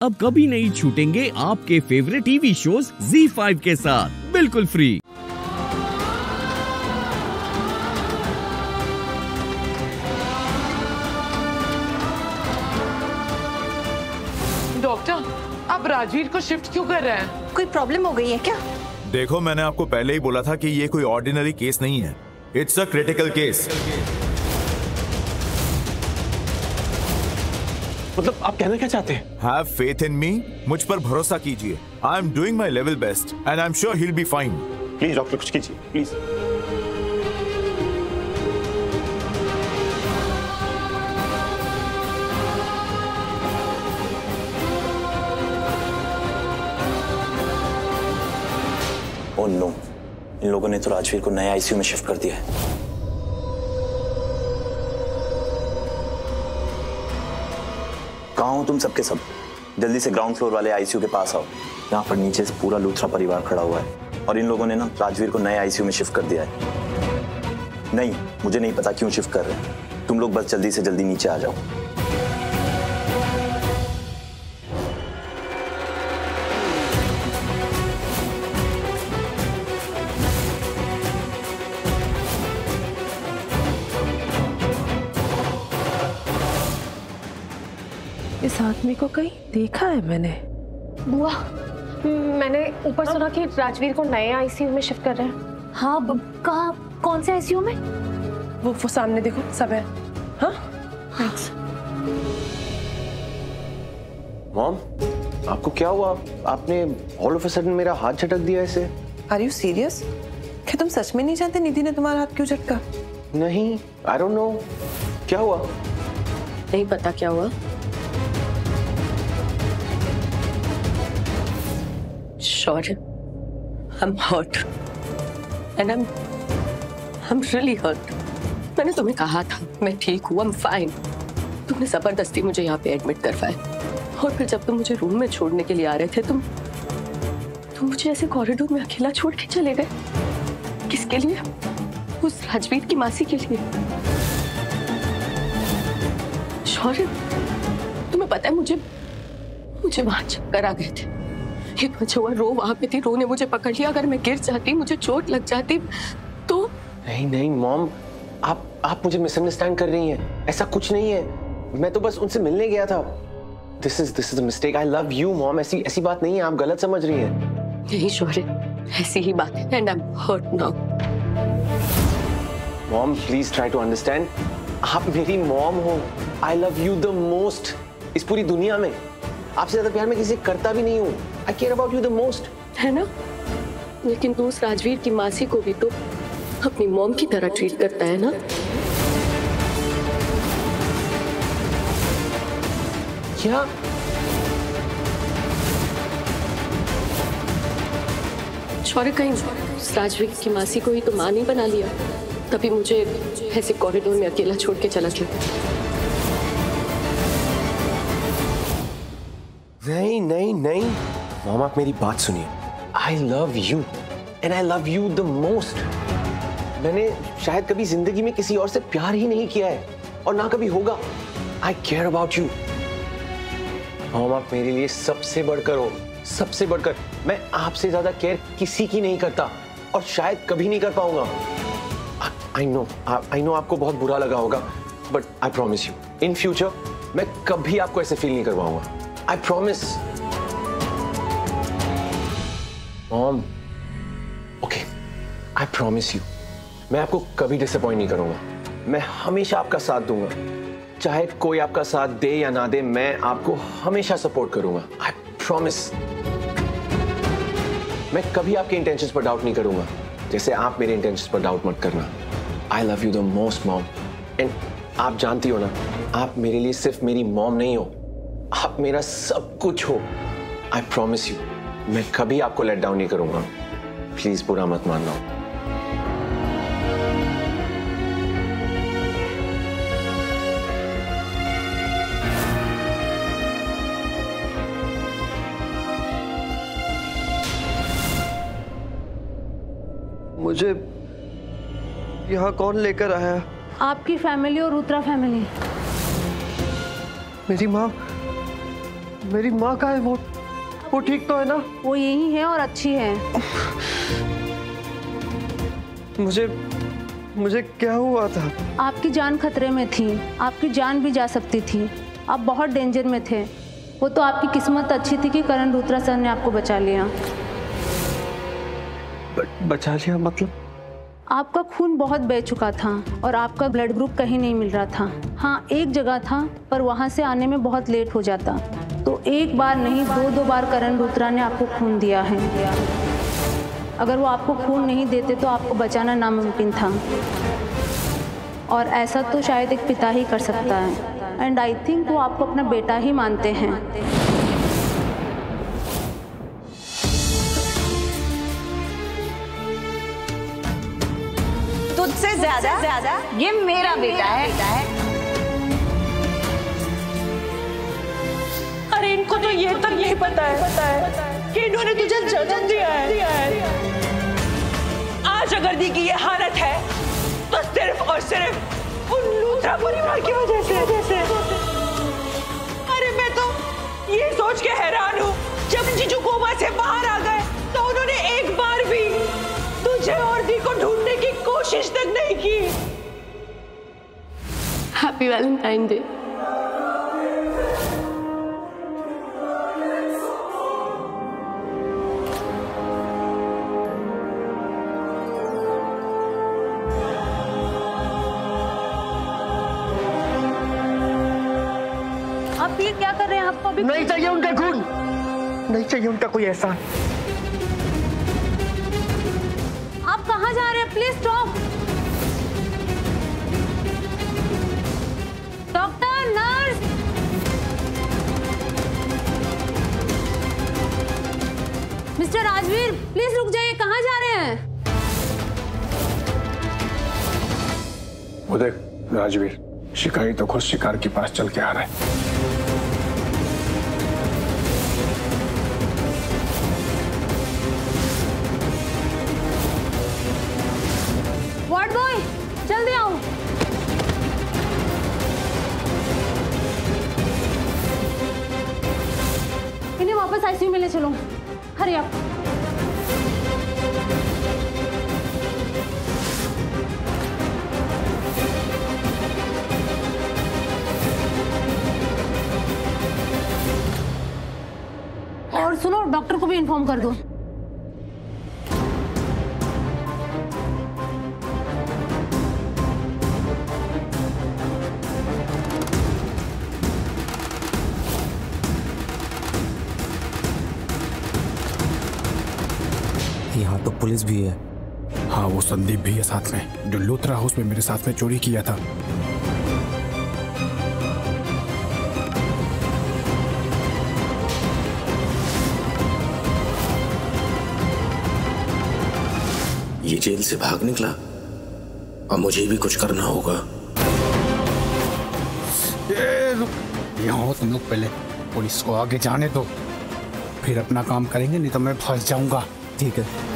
अब कभी नहीं छूटेंगे आपके फेवरेट टीवी शोज़ Z5 के साथ। बिल्कुल फ्री डॉक्टर आप राजवीर को शिफ्ट क्यों कर रहे हैं? कोई प्रॉब्लम हो गई है क्या? देखो मैंने आपको पहले ही बोला था कि ये कोई ऑर्डिनरी केस नहीं है। इट्स अ क्रिटिकल केस मतलब आप कहना क्या चाहते हैं? हैव फेथ इन मी मुझ पर भरोसा कीजिए। I am doing my level best and I am sure he be fine please doctor कुछ कीजिए प्लीज़ नो इन लोगों ने तो राजवीर को नए आईसीयू में शिफ्ट कर दिया है। कहाँ हो तुम सबके सब? जल्दी से ग्राउंड फ्लोर वाले आईसीयू के पास आओ। यहाँ पर नीचे से पूरा लूथरा परिवार खड़ा हुआ है। और इन लोगों ने ना राजवीर को नए आईसीयू में शिफ्ट कर दिया है। नहीं, मुझे नहीं पता क्यों शिफ्ट कर रहे हैं। तुम लोग बस जल्दी से जल्दी नीचे आ जाओ। इस आदमी को कहीं देखा है मैंने? बुआ मैंने ऊपर सुना कि राजवीर को नए आईसीयू में शिफ्ट कर रहे हैं। हाँ कहाँ कौन से आईसीयू में? वो वो सामने देखो सब है। हाँ? थैंक्स मॉम आपको क्या हुआ? आपने ऑल ऑफ़ अ सडन मेरा हाथ झटक दिया ऐसे आर यू सीरियस क्या तुम सच में नहीं जानते निधि ने तुम्हारा हाथ क्यों झटका? नहीं आई डोंट नो क्या हुआ? नहीं पता क्या हुआ। Sure. I'm hurt. And I'm I'm really hurt. मैंने तुम्हें कहा था, मैं ठीक हूँ, I'm fine. तुमने ज़बरदस्ती मुझे यहाँ पे एडमिट करवाया और फिर जब तुम मुझे रूम में छोड़ने के लिए आ रहे थे, तुम तुम मुझे ऐसे कॉरिडोर में अकेला छोड़ के चले गए किसके लिए उस राजवीर की मासी के लिए शौर्य, तुम्हें पता है मुझे मुझे वहाँ चक्कर आ गए थे एक बच्चा हुआ रो वहाँ पे थी रो ने मुझे पकड़ लिया। अगर मैं गिर जाती मुझे चोट लग जाती तो? नहीं नहीं मॉम आप आप मुझे मिसअंडरस्टैंड कर रही हैं। ऐसा कुछ नहीं है। मैं तो बस उनसे मिलने गया था। This is this is a mistake I love you mom. ऐसी ऐसी बात नहीं है। आप गलत समझ रही हैं। यही शौर्य ऐसी ही बात है। And I am hurt now mom please try to understand आप मेरी मॉम हो। I love you the most इस पूरी दुनिया में। आपसे ज़्यादा प्यार मैं किसी करता भी नहीं हूँ। I care about you the most है ना? लेकिन तू उस राजवीर की मासी को भी तो अपनी मॉम की तरह ट्रीट करता है ना? क्या? शौर्य कहीं। राजवीर की मासी को ही तो माँ नहीं बना लिया। तभी मुझे ऐसे कॉरिडोर में अकेला छोड़ के चला गया। नहीं नहीं नहीं। मॉम, आप मेरी बात सुनिए। I love you and I love you the most मैंने शायद कभी ज़िंदगी में किसी और से प्यार ही नहीं किया है, और ना कभी होगा। I care about you mom, आप मेरे लिए सबसे बढ़कर हो, सबसे बढ़कर। मैं आपसे ज़्यादा केयर किसी की नहीं करता, और शायद कभी नहीं कर पाऊँगा। आई नो आई नो आपको बहुत बुरा लगा होगा but I promise you in future मैं कभी आपको ऐसे फील नहीं करवाऊँगा। I promise mom okay I promise you मैं आपको कभी डिसअपॉइंट नहीं करूँगा। मैं हमेशा आपका साथ दूँगा। चाहे कोई आपका साथ दे या ना दे, मैं आपको हमेशा सपोर्ट करूँगा। आई प्रॉमिस मैं कभी आपके इंटेंशंस पर डाउट नहीं करूँगा। जैसे आप मेरे इंटेंशंस पर डाउट मत करना। I love you the most mom and आप जानती हो ना, आप मेरे लिए सिर्फ़ मेरी मॉम नहीं हो। आप मेरा सब कुछ हो। आई प्रॉमिस यू मैं कभी आपको लेट डाउन नहीं करूँगा। प्लीज़ बुरा मत मानना। मुझे यहाँ कौन लेकर आया? आपकी फैमिली और रुद्रा फैमिली मेरी माँ मेरी माँ का है वो। वो ठीक तो है ना? वो यही है और अच्छी है। मुझे मुझे क्या हुआ था? आपकी जान खतरे में थी। आपकी जान भी जा सकती थी। आप बहुत डेंजर में थे। वो तो आपकी किस्मत अच्छी थी कि करण लूथरा सर ने आपको बचा लिया। ब, बचा लिया मतलब? आपका खून बहुत बह चुका था और आपका ब्लड ग्रुप कहीं नहीं मिल रहा था। हाँ एक जगह था पर वहाँ से आने में बहुत लेट हो जाता। तो एक बार नहीं, दो दो बार करण लूथरा ने आपको खून दिया है। अगर वो आपको खून नहीं देते तो आपको बचाना नामुमकिन था। और ऐसा तो शायद एक पिता ही कर सकता है। एंड आई थिंक वो आपको अपना बेटा ही मानते हैं। तुझसे ज़्यादा ज़्यादा ये मेरा बेटा है। ये तक नहीं पता है पता है कि इन्होंने तुझे जन्म दिया है। आज अगर दी की ये हालत है तो सिर्फ़ और सिर्फ़ उन लूथरा परिवार की वजह से। जैसे अरे मैं तो ये सोच के हैरान हूँ, जब जीजू कोमा से बाहर आ गए तो उन्होंने एक बार भी तुझे और दी को ढूँढने की कोशिश तक नहीं की। हैप्पी वैलेंटाइन डे आपको अभी नहीं चाहिए उनका खून। नहीं चाहिए उनका कोई एहसान। आप कहाँ जा रहे हैं? Please stop doctor nurse mister Rajveer please रुक जाइए। कहाँ जा रहे हैं? वो देख राजवीर शिकारी तो खुद शिकार के पास चल के आ रहा है। वापस आईसीयू में ले चलो। हरे आप। और सुनो, डॉक्टर को भी इन्फॉर्म कर दो। पुलिस भी है। हाँ वो संदीप भी है साथ में। जो लूथरा हाउस में मेरे साथ में चोरी किया था। ये जेल से भाग निकला? अब मुझे भी कुछ करना होगा। यहाँ हो तुम लोग पहले। पुलिस को आगे जाने दो। फिर अपना काम करेंगे नहीं तो मैं फंस जाऊँगा। ठीक है।